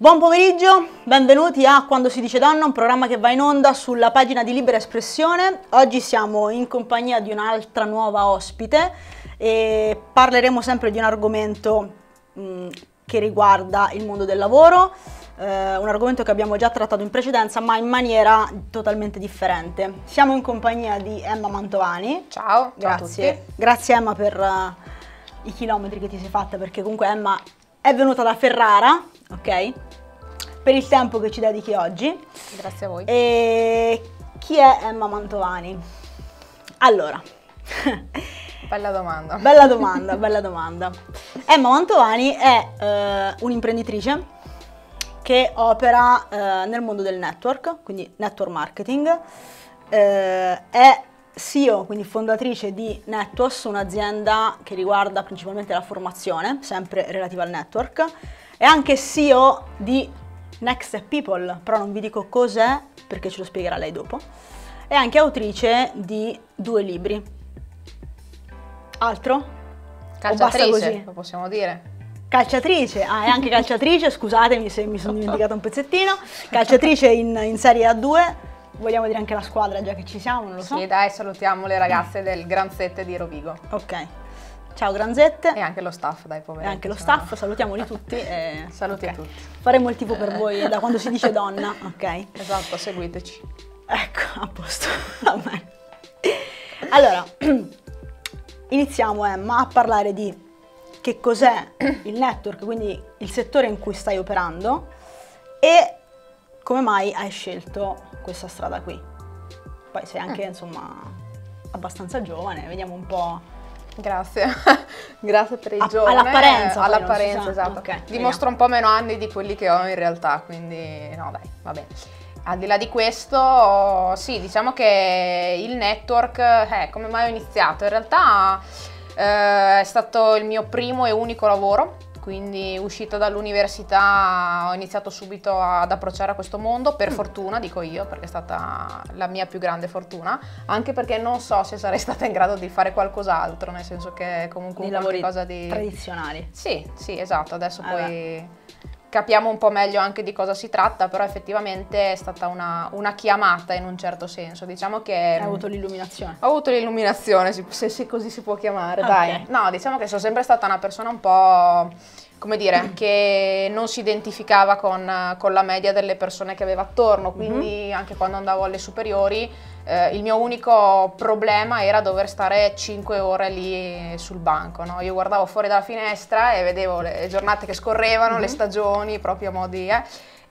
Buon pomeriggio, benvenuti a Quando si dice donna, un programma che va in onda sulla pagina di Libera Espressione. Oggi siamo in compagnia di un'altra nuova ospite e parleremo sempre di un argomento mh, che riguarda il mondo del lavoro, eh, un argomento che abbiamo già trattato in precedenza ma in maniera totalmente differente. Siamo in compagnia di Emma Mantovani. Ciao, grazie. Ciao. Grazie Emma per uh, i chilometri che ti sei fatta perché comunque Emma è venuta da Ferrara, ok? Per il tempo che ci dedichi oggi. Grazie a voi. E chi è Emma Mantovani? Allora. Bella domanda. Bella domanda, bella domanda. Emma Mantovani è eh, un'imprenditrice che opera eh, nel mondo del network, quindi network marketing. Eh, è CEO, quindi fondatrice di Netwas, un'azienda che riguarda principalmente la formazione, sempre relativa al network. È anche CEO di Next People, però non vi dico cos'è perché ce lo spiegherà lei dopo. È anche autrice di due libri. Altro? Calciatrice, lo possiamo dire. Calciatrice, ah, è anche calciatrice, scusatemi se mi sono dimenticata un pezzettino. Calciatrice in, in Serie A2, vogliamo dire anche la squadra già che ci siamo, non lo so. Sì, dai, salutiamo le ragazze del Gran Sette di Rovigo. Ok. Ciao Granzette. E anche lo staff, dai, poveri. E anche lo staff, salutiamoli tutti. E... Saluti okay. a tutti. Faremo il tipo per voi da quando si dice donna, ok? Esatto, seguiteci. Ecco, a posto. Va bene. Allora, iniziamo Emma a parlare di che cos'è il network, quindi il settore in cui stai operando e come mai hai scelto questa strada qui. Poi sei anche, mm. insomma, abbastanza giovane, vediamo un po'. Grazie, grazie per il A- giovane. All'apparenza. All'apparenza, esatto. Okay, Dimostro un po' meno anni di quelli che ho in realtà, quindi no dai, va bene. Al di là di questo, sì, diciamo che il network, eh, come mai ho iniziato? In realtà eh, è stato il mio primo e unico lavoro, quindi uscita dall'università ho iniziato subito ad approcciare a questo mondo, per mm. fortuna dico io, perché è stata la mia più grande fortuna, anche perché non so se sarei stata in grado di fare qualcos'altro, nel senso che comunque di lavori qualcosa di... tradizionali. Sì, sì, esatto, adesso Allora. poi capiamo un po' meglio anche di cosa si tratta, però effettivamente è stata una, una chiamata in un certo senso. Diciamo che. Hai avuto l'illuminazione. Ho avuto l'illuminazione, se, se- così si può chiamare, Ok. dai. No, diciamo che sono sempre stata una persona un po'. come dire, che non si identificava con, con la media delle persone che aveva attorno, quindi anche quando andavo alle superiori eh, il mio unico problema era dover stare 5 ore lì sul banco. no? Io guardavo fuori dalla finestra e vedevo le giornate che scorrevano, le stagioni, proprio a modi. eh,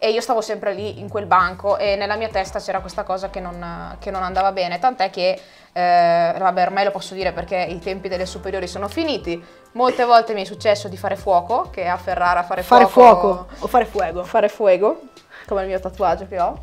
e io stavo sempre lì in quel banco e nella mia testa c'era questa cosa che non, che non andava bene, tant'è che, eh, vabbè ormai lo posso dire perché i tempi delle superiori sono finiti, molte volte mi è successo di fare fuoco, che a Ferrara fare, Fare fuoco o fare fuego. Fare fuego, come il mio tatuaggio che ho.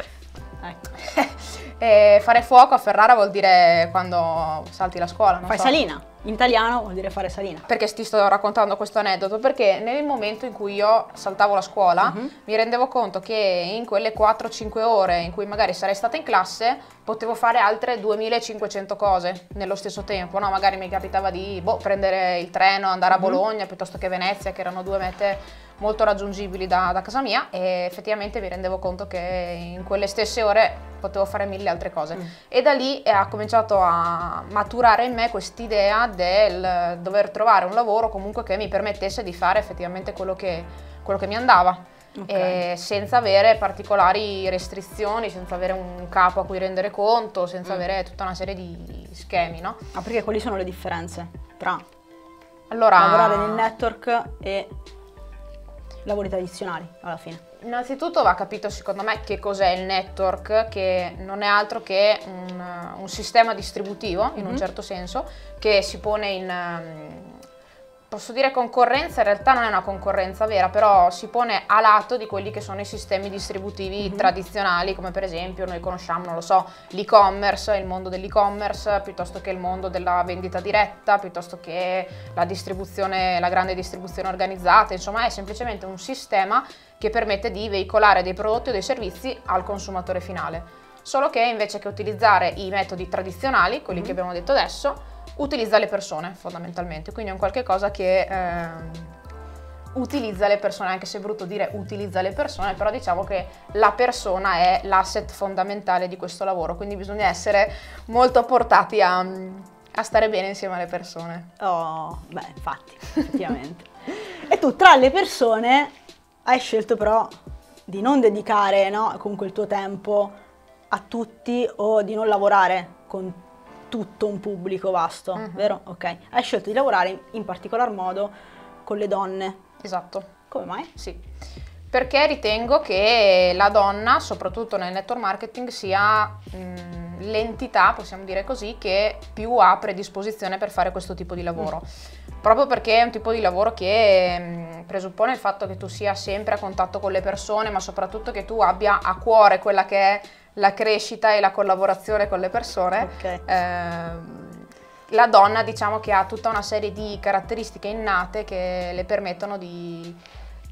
Ecco. E fare fuoco a Ferrara vuol dire quando salti la scuola, Fai so. salina. In italiano vuol dire fare salina. Perché ti sto raccontando questo aneddoto? Perché nel momento in cui io saltavo la scuola Mhm. mi rendevo conto che in quelle 4-5 ore in cui magari sarei stata in classe potevo fare altre 2500 cose nello stesso tempo, no? Magari mi capitava di boh, prendere il treno, andare Mhm. a Bologna piuttosto che Venezia, che erano due mete molto raggiungibili da, da casa mia e effettivamente mi rendevo conto che in quelle stesse ore potevo fare mille altre cose. Mm. E da lì ha cominciato a maturare in me quest'idea del dover trovare un lavoro comunque che mi permettesse di fare effettivamente quello che, quello che mi andava. Ok. E senza avere particolari restrizioni, senza avere un capo a cui rendere conto, senza Mm. avere tutta una serie di schemi, no? Ma perché quali sono le differenze tra Allora, lavorare nel network e lavori tradizionali alla fine? Innanzitutto va capito secondo me che cos'è il network, che non è altro che un, un sistema distributivo in un Mhm. certo senso, che si pone in, ehm, posso dire concorrenza, in realtà non è una concorrenza vera, però si pone a lato di quelli che sono i sistemi distributivi Mhm. tradizionali, come per esempio noi conosciamo, non lo so, l'e-commerce, il mondo dell'e-commerce, piuttosto che il mondo della vendita diretta, piuttosto che la distribuzione, la grande distribuzione organizzata, insomma è semplicemente un sistema che permette di veicolare dei prodotti o dei servizi al consumatore finale. Solo che invece che utilizzare i metodi tradizionali, quelli che abbiamo detto adesso, utilizza le persone fondamentalmente, quindi è un qualche cosa che ehm, utilizza le persone, anche se è brutto dire utilizza le persone, però diciamo che la persona è l'asset fondamentale di questo lavoro, quindi bisogna essere molto portati a, a stare bene insieme alle persone. Oh, beh, infatti, effettivamente. e tu tra le persone hai scelto però di non dedicare no, comunque il tuo tempo a tutti o di non lavorare con tutto un pubblico vasto, Mhm. vero? Ok. Hai scelto di lavorare in particolar modo con le donne. Esatto. Come mai? Sì, perché ritengo che la donna, soprattutto nel network marketing, sia mh, l'entità, possiamo dire così, che più ha predisposizione per fare questo tipo di lavoro. Proprio perché è un tipo di lavoro che mh, presuppone il fatto che tu sia sempre a contatto con le persone, ma soprattutto che tu abbia a cuore quella che è la crescita e la collaborazione con le persone. Ok. Ehm, la donna diciamo che ha tutta una serie di caratteristiche innate che le permettono di,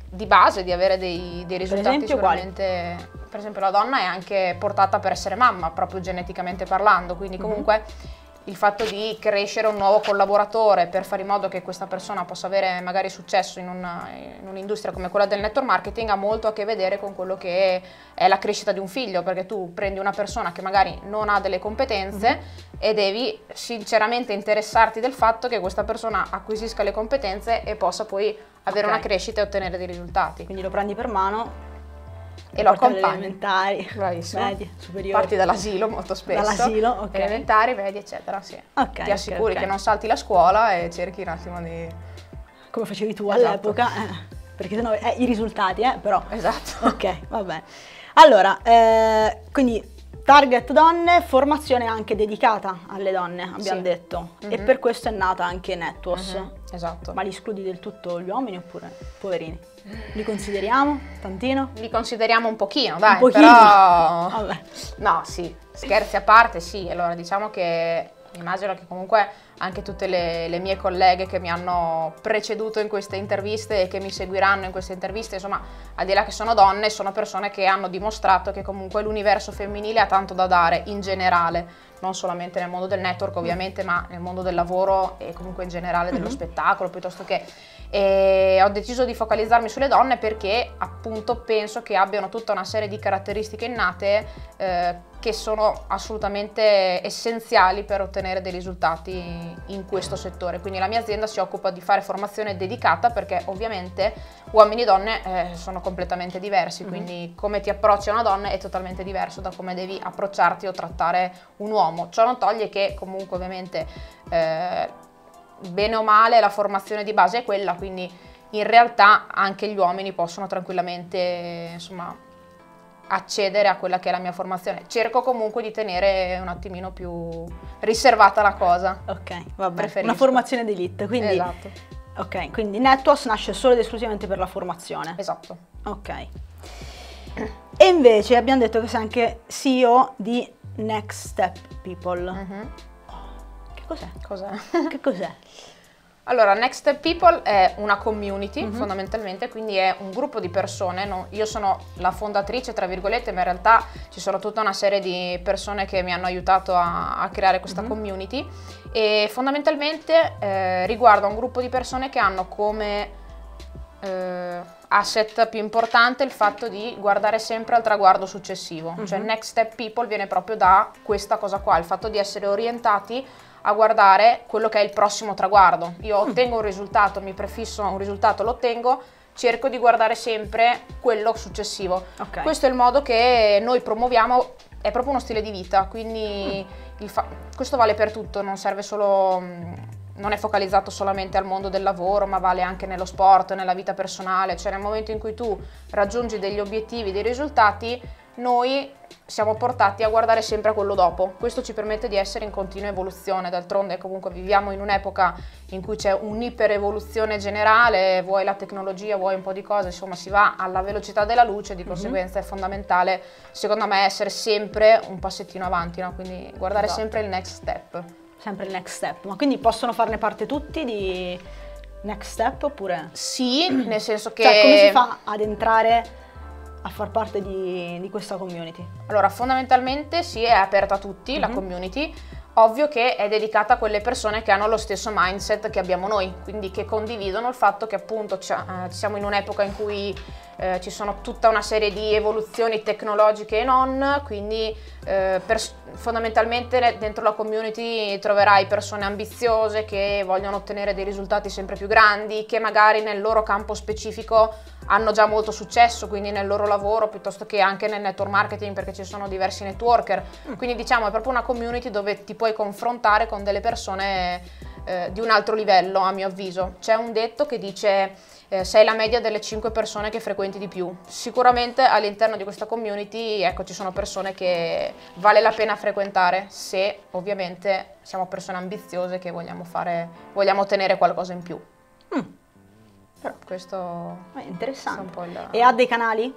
di base di avere dei, dei risultati quali? sicuramente per esempio la donna è anche portata per essere mamma proprio geneticamente parlando quindi Mhm. comunque il fatto di crescere un nuovo collaboratore per fare in modo che questa persona possa avere magari successo in, una- in un'industria come quella del network marketing ha molto a che vedere con quello che è la crescita di un figlio, perché tu prendi una persona che magari non ha delle competenze e devi sinceramente interessarti del fatto che questa persona acquisisca le competenze e possa poi avere Ok. una crescita e ottenere dei risultati. Quindi lo prendi per mano E lo accompagni. elementari, Bravissimo. medie, superiori. Parti dall'asilo molto spesso. Dall'asilo, ok. Elementari, medi, eccetera, sì. Ok, Ti assicuri ok. che non salti la scuola e cerchi un attimo di... Come facevi tu Esatto. all'epoca, eh, perché sennò eh, i risultati, eh, però. Esatto. Ok, va bene. Allora, eh, quindi target donne, formazione anche dedicata alle donne, abbiamo Sì. detto. E Mhm. per questo è nata anche Networks. Mhm, Esatto. Ma li escludi del tutto gli uomini oppure poverini? Li consideriamo? Tantino? Li consideriamo un pochino, dai, Un pochino. però... Vabbè. No, sì, scherzi a parte, sì. Allora, diciamo che immagino che comunque anche tutte le, le mie colleghe che mi hanno preceduto in queste interviste e che mi seguiranno in queste interviste, insomma, al di là che sono donne, sono persone che hanno dimostrato che comunque l'universo femminile ha tanto da dare in generale, non solamente nel mondo del network ovviamente, ma nel mondo del lavoro e comunque in generale dello Mhm. spettacolo, piuttosto che... E ho deciso di focalizzarmi sulle donne perché appunto penso che abbiano tutta una serie di caratteristiche innate eh, che sono assolutamente essenziali per ottenere dei risultati in questo settore. Quindi la mia azienda si occupa di fare formazione dedicata perché ovviamente uomini e donne eh, sono completamente diversi, Mhm. quindi come ti approcci a una donna è totalmente diverso da come devi approcciarti o trattare un uomo. Ciò non toglie che comunque ovviamente eh, bene o male la formazione di base è quella, quindi in realtà anche gli uomini possono tranquillamente insomma accedere a quella che è la mia formazione. Cerco comunque di tenere un attimino più riservata la cosa. Ok, vabbè. Preferisco. Una formazione d'elite, quindi... Esatto, Ok, quindi Networks nasce solo ed esclusivamente per la formazione. esatto. Ok. E invece abbiamo detto che sei anche CEO di Next Step People. Mhm. Che cos'è? Cos'è? Che cos'è? Allora, Next Step People è una community Mhm. fondamentalmente, quindi è un gruppo di persone. no? Io sono la fondatrice, tra virgolette, ma in realtà ci sono tutta una serie di persone che mi hanno aiutato a, a creare questa Mhm. community e fondamentalmente eh, riguarda un gruppo di persone che hanno come eh, asset più importante il fatto di guardare sempre al traguardo successivo. Cioè Mhm. Next Step People viene proprio da questa cosa qua, il fatto di essere orientati a guardare quello che è il prossimo traguardo. Io ottengo un risultato, mi prefisso un risultato, lo ottengo, cerco di guardare sempre quello successivo. Ok. Questo è il modo che noi promuoviamo, è proprio uno stile di vita, quindi fa- questo vale per tutto, non serve solo, mh, non è focalizzato solamente al mondo del lavoro, ma vale anche nello sport, nella vita personale, cioè nel momento in cui tu raggiungi degli obiettivi, dei risultati, noi siamo portati a guardare sempre a quello dopo. Questo ci permette di essere in continua evoluzione, d'altronde comunque viviamo in un'epoca in cui c'è un'iperevoluzione generale, vuoi la tecnologia, vuoi un po' di cose, insomma si va alla velocità della luce, di conseguenza è fondamentale secondo me essere sempre un passettino avanti, no? quindi guardare Esatto. sempre il next step. Sempre il next step. Ma quindi possono farne parte tutti di next step oppure... Sì, nel senso che... Cioè, come si fa ad entrare a far parte di, di questa community? Allora, fondamentalmente sì, è aperta a tutti la Mhm. community. ovvio che è dedicata a quelle persone che hanno lo stesso mindset che abbiamo noi, quindi che condividono il fatto che appunto eh, siamo in un'epoca in cui eh, ci sono tutta una serie di evoluzioni tecnologiche e non, quindi eh, per, fondamentalmente dentro la community troverai persone ambiziose che vogliono ottenere dei risultati sempre più grandi, che magari nel loro campo specifico hanno già molto successo, quindi nel loro lavoro piuttosto che anche nel network marketing perché ci sono diversi networker. Mm. Quindi diciamo è proprio una community dove ti puoi confrontare con delle persone eh, di un altro livello a mio avviso. C'è un detto che dice eh, sei la media delle 5 persone che frequenti di più. Sicuramente all'interno di questa community ecco, ci sono persone che vale la pena frequentare se ovviamente siamo persone ambiziose che vogliamo, fare, vogliamo ottenere qualcosa in più. Mm. Però questo è interessante. È il... E ha dei canali?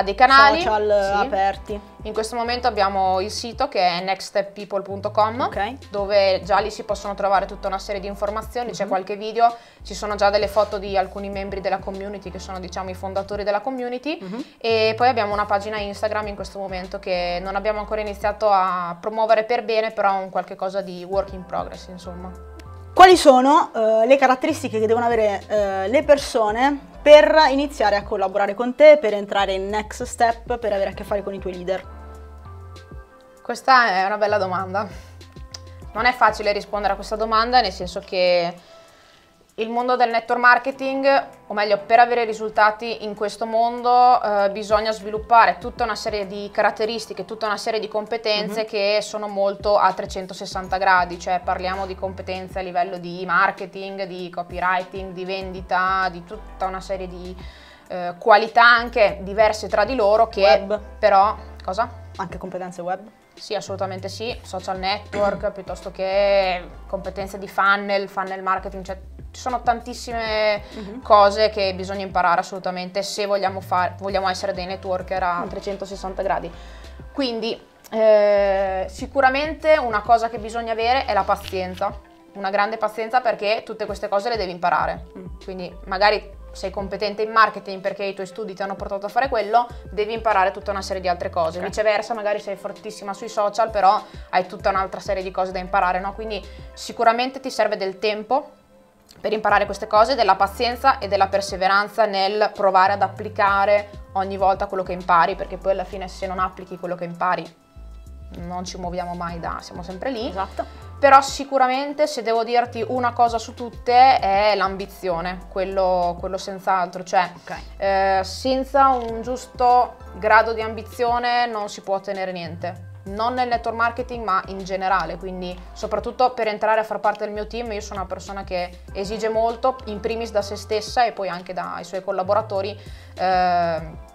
Ha dei canali social sì. aperti. In questo momento abbiamo il sito che è nextsteppeople.com okay. dove già lì si possono trovare tutta una serie di informazioni, uh-huh. c'è mhm. qualche video, ci sono già delle foto di alcuni membri della community che sono diciamo i fondatori della community uh-huh. e poi abbiamo una pagina Instagram in questo momento che non abbiamo ancora iniziato a promuovere per bene, però è un qualche cosa di work in progress insomma. Quali sono uh, le caratteristiche che devono avere uh, le persone per iniziare a collaborare con te, per entrare in next step, per avere a che fare con i tuoi leader? Questa è una bella domanda. Non è facile rispondere a questa domanda, nel senso che il mondo del network marketing, o meglio, per avere risultati in questo mondo eh, bisogna sviluppare tutta una serie di caratteristiche, tutta una serie di competenze mm-hmm. che sono molto a 360 gradi, cioè parliamo di competenze a livello di marketing, di copywriting, di vendita, di tutta una serie di eh, qualità anche diverse tra di loro che web. però... Cosa? Anche competenze web? Sì, assolutamente sì, social network piuttosto che competenze di funnel, funnel marketing, cioè ci sono tantissime uh-huh. cose che bisogna imparare assolutamente se vogliamo, far, vogliamo essere dei networker a 360 mm. gradi. Quindi eh, sicuramente una cosa che bisogna avere è la pazienza, una grande pazienza perché tutte queste cose le devi imparare. Mm. Quindi magari sei competente in marketing perché i tuoi studi ti hanno portato a fare quello, devi imparare tutta una serie di altre cose. Okay. Viceversa, magari sei fortissima sui social, però hai tutta un'altra serie di cose da imparare, no? Quindi sicuramente ti serve del tempo per imparare queste cose, della pazienza e della perseveranza nel provare ad applicare ogni volta quello che impari, perché poi alla fine se non applichi quello che impari non ci muoviamo mai da, siamo sempre lì. Esatto. Però sicuramente se devo dirti una cosa su tutte è l'ambizione, quello, quello senz'altro, cioè okay. eh, senza un giusto grado di ambizione non si può ottenere niente non nel network marketing ma in generale, quindi soprattutto per entrare a far parte del mio team io sono una persona che esige molto, in primis da se stessa e poi anche dai suoi collaboratori. Eh,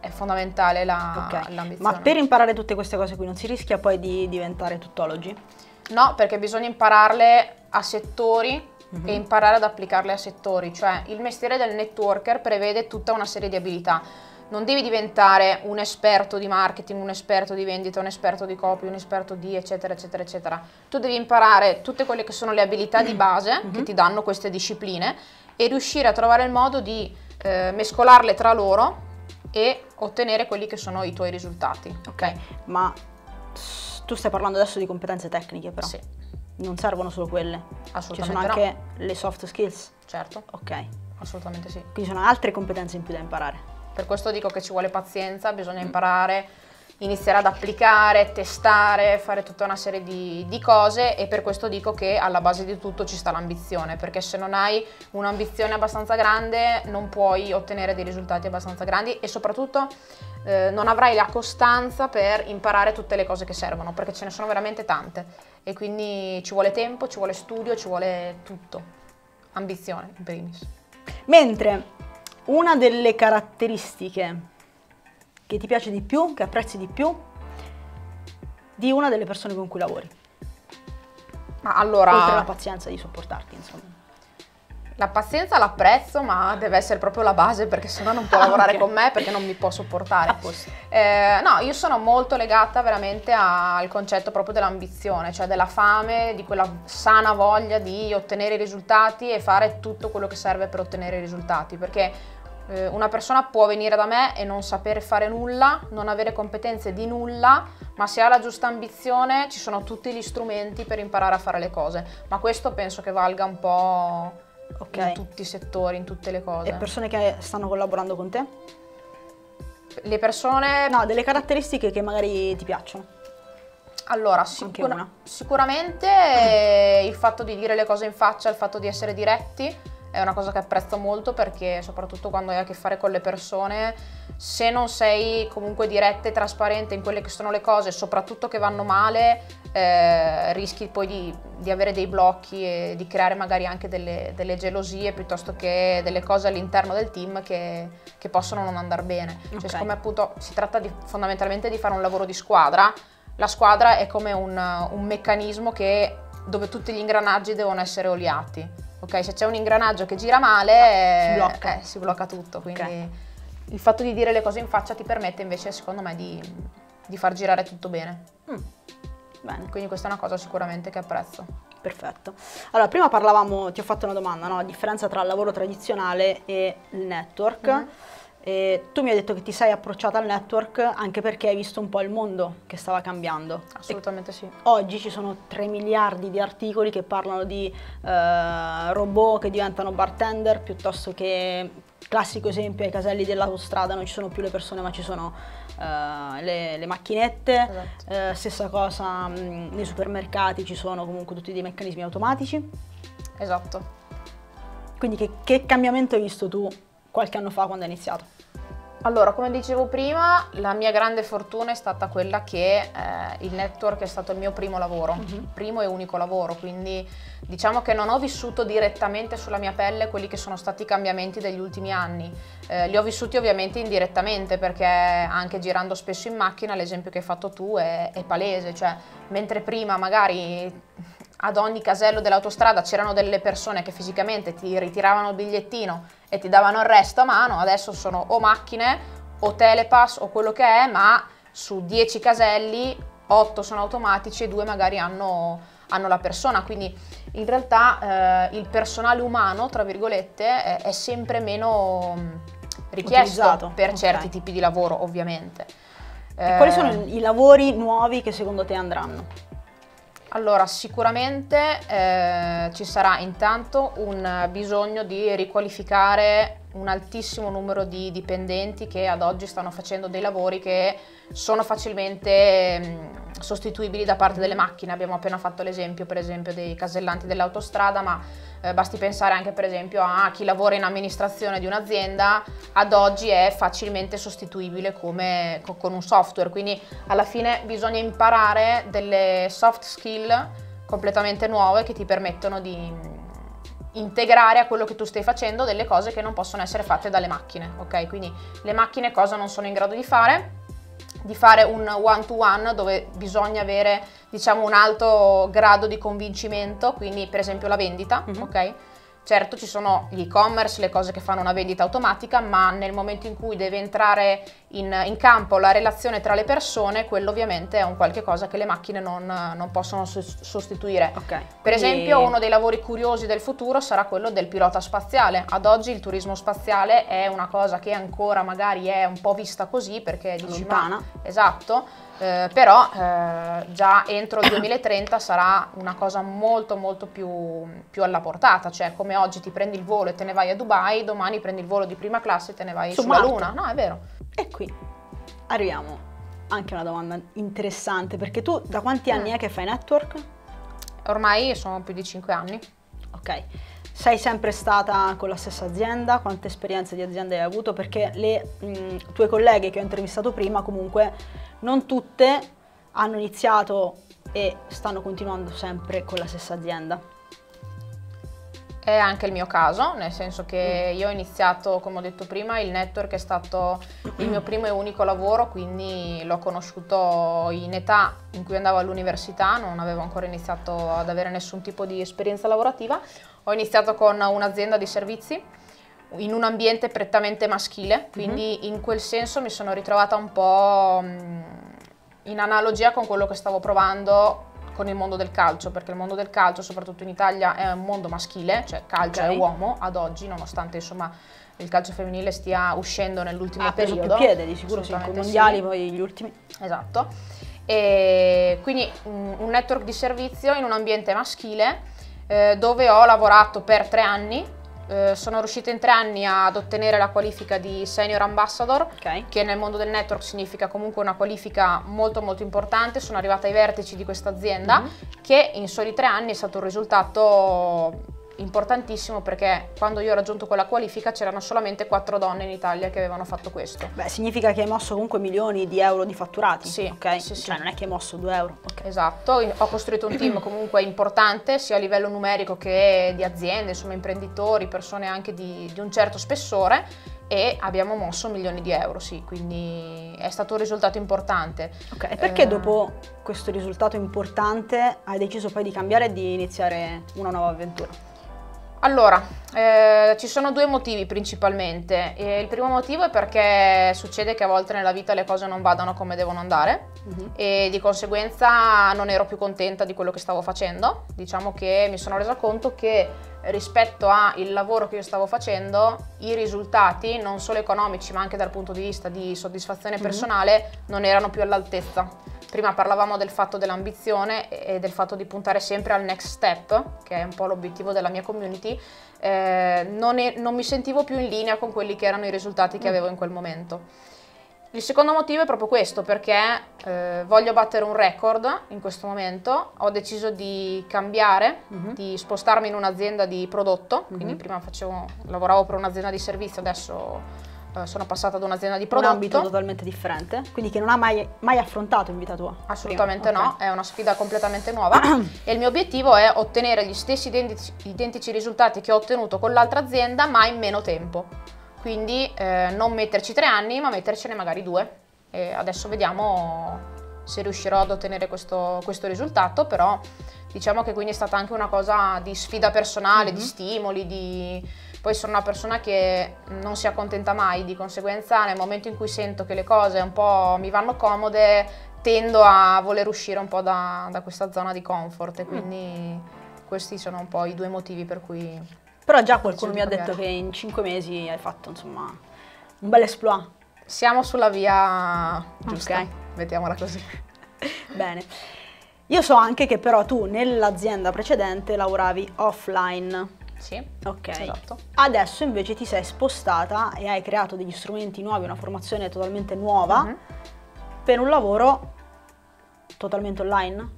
è fondamentale la, okay. l'ambizione. Ma per imparare tutte queste cose qui non si rischia poi di diventare tuttologi? No, perché bisogna impararle a settori mm-hmm. e imparare ad applicarle a settori, cioè il mestiere del networker prevede tutta una serie di abilità non devi diventare un esperto di marketing, un esperto di vendita, un esperto di copy, un esperto di eccetera eccetera eccetera. Tu devi imparare tutte quelle che sono le abilità di base mm-hmm. che ti danno queste discipline e riuscire a trovare il modo di eh, mescolarle tra loro e ottenere quelli che sono i tuoi risultati. Ok, ma tu stai parlando adesso di competenze tecniche però. Sì. Non servono solo quelle. Assolutamente. Ci sono anche no. le soft skills. Certo. Ok. Assolutamente sì. Quindi sono altre competenze in più da imparare. Per questo dico che ci vuole pazienza, bisogna imparare, iniziare ad applicare, testare, fare tutta una serie di, di, cose e per questo dico che alla base di tutto ci sta l'ambizione, perché se non hai un'ambizione abbastanza grande non puoi ottenere dei risultati abbastanza grandi e soprattutto eh, non avrai la costanza per imparare tutte le cose che servono, perché ce ne sono veramente tante e quindi ci vuole tempo, ci vuole studio, ci vuole tutto. Ambizione in primis. Mentre una delle caratteristiche che ti piace di più, che apprezzi di più, di una delle persone con cui lavori. Ma allora... Oltre alla pazienza di sopportarti, insomma. La pazienza l'apprezzo, ma deve essere proprio la base perché sennò non può ah, lavorare okay. con me perché non mi può sopportare. Eh, no, io sono molto legata veramente al concetto proprio dell'ambizione, cioè della fame, di quella sana voglia di ottenere i risultati e fare tutto quello che serve per ottenere i risultati, perché Eh, una persona può venire da me e non sapere fare nulla, non avere competenze di nulla, ma se ha la giusta ambizione ci sono tutti gli strumenti per imparare a fare le cose. Ma questo penso che valga un po' okay. in tutti i settori, in tutte le cose. E persone che stanno collaborando con te? Le persone... No, delle caratteristiche che magari ti piacciono. Allora, sicura, sicuramente eh, il fatto di dire le cose in faccia, il fatto di essere diretti è una cosa che apprezzo molto perché soprattutto quando hai a che fare con le persone, se non sei comunque diretta e trasparente in quelle che sono le cose, soprattutto che vanno male, eh, rischi poi di, di, avere dei blocchi e di creare magari anche delle, delle, gelosie piuttosto che delle cose all'interno del team che, che possono non andare bene. Cioè, okay. Cioè, siccome appunto si tratta di, fondamentalmente di fare un lavoro di squadra, la squadra è come un, un meccanismo che, dove tutti gli ingranaggi devono essere oliati. Ok, se c'è un ingranaggio che gira male, ah, si, blocca. Eh, si blocca tutto. Quindi okay. il fatto di dire le cose in faccia ti permette invece, secondo me, di, di far girare tutto bene. Mm. Bene. Quindi questa è una cosa sicuramente che apprezzo. Perfetto. Allora, prima parlavamo, ti ho fatto una domanda, no? La differenza tra il lavoro tradizionale e il network. Mm-hmm. E tu mi hai detto che ti sei approcciata al network anche perché hai visto un po' il mondo che stava cambiando. Assolutamente e sì. Oggi ci sono 3 miliardi di articoli che parlano di uh, robot che diventano bartender piuttosto che classico esempio ai caselli dell'autostrada non ci sono più le persone ma ci sono uh, le, le, macchinette. Esatto. Uh, stessa cosa mh, nei supermercati ci sono comunque tutti dei meccanismi automatici. Esatto. Quindi che, che cambiamento hai visto tu qualche anno fa quando hai iniziato? Allora, come dicevo prima, la mia grande fortuna è stata quella che eh, il network è stato il mio primo lavoro, uh-huh. primo e unico lavoro, quindi diciamo che non ho vissuto direttamente sulla mia pelle quelli che sono stati i cambiamenti degli ultimi anni. Eh, li ho vissuti ovviamente indirettamente perché anche girando spesso in macchina l'esempio che hai fatto tu è, è palese, cioè mentre prima magari ad ogni casello dell'autostrada c'erano delle persone che fisicamente ti ritiravano il bigliettino e ti davano il resto a mano, adesso sono o macchine o telepass o quello che è, ma su 10 caselli 8 sono automatici e 2 magari hanno, hanno la persona, quindi in realtà eh, il personale umano, tra virgolette, è, è sempre meno mm, richiesto Utilizzato. per okay. certi tipi di lavoro, ovviamente. E eh, quali sono i lavori nuovi che secondo te andranno? Allora, sicuramente eh, ci sarà intanto un bisogno di riqualificare un altissimo numero di dipendenti che ad oggi stanno facendo dei lavori che sono facilmente mh, sostituibili da parte delle macchine. Abbiamo appena fatto l'esempio, per esempio, dei casellanti dell'autostrada, ma eh, basti pensare anche per esempio a chi lavora in amministrazione di un'azienda, ad oggi è facilmente sostituibile come, con un software, quindi alla fine bisogna imparare delle soft skill completamente nuove che ti permettono di integrare a quello che tu stai facendo delle cose che non possono essere fatte dalle macchine, ok? Quindi le macchine cosa non sono in grado di fare? Di fare un one to one dove bisogna avere diciamo un alto grado di convincimento, quindi per esempio la vendita, mm-hmm. ok? Certo ci sono gli e-commerce, le cose che fanno una vendita automatica, ma nel momento in cui deve entrare in, in campo la relazione tra le persone, quello ovviamente è un qualche cosa che le macchine non, non possono sostituire. Okay. Per Quindi... esempio uno dei lavori curiosi del futuro sarà quello del pilota spaziale. Ad oggi il turismo spaziale è una cosa che ancora magari è un po' vista così perché dici Lontana. ma... Esatto eh, però eh, già entro il 2030 sarà una cosa molto molto più, più, alla portata, cioè come oggi ti prendi il volo e te ne vai a Dubai, domani prendi il volo di prima classe e te ne vai Su sulla Marte. Luna, no è vero. E qui arriviamo anche a una domanda interessante, perché tu da quanti anni mm. è che fai network? Ormai sono più di 5 anni. Ok, sei sempre stata con la stessa azienda? Quante esperienze di azienda hai avuto? Perché le mh, tue colleghe che ho intervistato prima comunque non tutte hanno iniziato e stanno continuando sempre con la stessa azienda. È anche il mio caso, nel senso che mm. io ho iniziato, come ho detto prima, il network è stato il mio primo e unico lavoro, quindi l'ho conosciuto in età in cui andavo all'università, non avevo ancora iniziato ad avere nessun tipo di esperienza lavorativa. Ho iniziato con un'azienda di servizi in un ambiente prettamente maschile, quindi mm-hmm. in quel senso mi sono ritrovata un po' in analogia con quello che stavo provando con il mondo del calcio, perché il mondo del calcio, soprattutto in Italia, è un mondo maschile, cioè calcio Ok. è uomo ad oggi, nonostante insomma il calcio femminile stia uscendo nell'ultimo Ha preso periodo. più piede di sicuro, sì, con i mondiali sì. poi gli ultimi. Esatto. E quindi un, un network di servizio in un ambiente maschile eh, dove ho lavorato per tre anni. Eh, sono riuscita in tre anni ad ottenere la qualifica di senior ambassador, Ok. che nel mondo del network significa comunque una qualifica molto molto importante. Sono arrivata ai vertici di questa azienda, Mhm. che in soli tre anni è stato un risultato importantissimo perché quando io ho raggiunto quella qualifica c'erano solamente quattro donne in Italia che avevano fatto questo. Beh, significa che hai mosso comunque milioni di euro di fatturati. Sì, ok? sì, sì. Cioè non è che hai mosso 2 euro. Ok. Esatto, ho costruito un team comunque importante sia a livello numerico che di aziende, insomma imprenditori, persone anche di, di un certo spessore e abbiamo mosso milioni di euro, sì, quindi è stato un risultato importante. Ok, e perché Eh, dopo questo risultato importante hai deciso poi di cambiare e di iniziare una nuova avventura? Allora, eh, ci sono due motivi principalmente. Il primo motivo è perché succede che a volte nella vita le cose non vadano come devono andare Mhm. e di conseguenza non ero più contenta di quello che stavo facendo. Diciamo che mi sono resa conto che rispetto al lavoro che io stavo facendo, i risultati, non solo economici ma anche dal punto di vista di soddisfazione Mhm. personale, non erano più all'altezza. Prima parlavamo del fatto dell'ambizione e del fatto di puntare sempre al next step, che è un po' l'obiettivo della mia community. Eh, non, è- non mi sentivo più in linea con quelli che erano i risultati che avevo in quel momento. Il secondo motivo è proprio questo, perché eh, voglio battere un record in questo momento. Ho deciso di cambiare, Mhm. di spostarmi in un'azienda di prodotto. Quindi Mhm. prima facevo- lavoravo per un'azienda di servizio, adesso eh, sono passata ad un'azienda di Un prodotto. ambito totalmente differente, quindi che non ha mai, mai affrontato in vita tua. Assolutamente prima. no, Ok. è una sfida completamente nuova e il mio obiettivo è ottenere gli stessi identici, identici risultati che ho ottenuto con l'altra azienda ma in meno tempo. Quindi eh, non metterci tre anni ma mettercene magari due. E adesso vediamo se riuscirò ad ottenere questo, questo risultato, però diciamo che quindi è stata anche una cosa di sfida personale, di Mhm. stimoli, di... Poi sono una persona che non si accontenta mai, di conseguenza nel momento in cui sento che le cose un po' mi vanno comode, tendo a voler uscire un po' da, da questa zona di comfort. E quindi questi sono un po' i due motivi per cui... Però già qualcuno mi ha detto che in 5 mesi hai fatto insomma un bel exploit. Siamo sulla via giusta, Ok. mettiamola così. Bene. Io so anche che però tu nell'azienda precedente lavoravi offline. Sì, Ok. esatto. Adesso invece ti sei spostata e hai creato degli strumenti nuovi, una formazione totalmente nuova Mhm. per un lavoro totalmente online.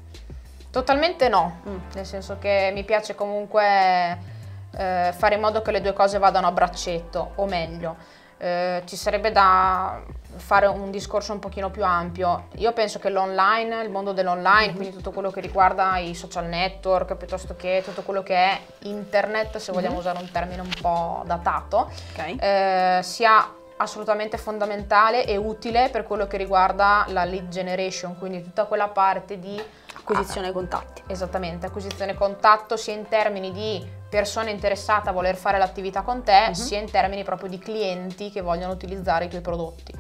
Totalmente no, Mm. nel senso che mi piace comunque eh, fare in modo che le due cose vadano a braccetto, o meglio, eh, ci sarebbe da fare un discorso un pochino più ampio. Io penso che l'online, il mondo dell'online, quindi tutto quello che riguarda i social network, piuttosto che tutto quello che è internet, se vogliamo usare un termine un po' datato, Ok. eh, sia assolutamente fondamentale e utile per quello che riguarda la lead generation, quindi tutta quella parte di Acquisizione contatti. Esattamente, acquisizione contatto sia in termini di persone interessate a voler fare l'attività con te, Mhm. sia in termini proprio di clienti che vogliono utilizzare i tuoi prodotti.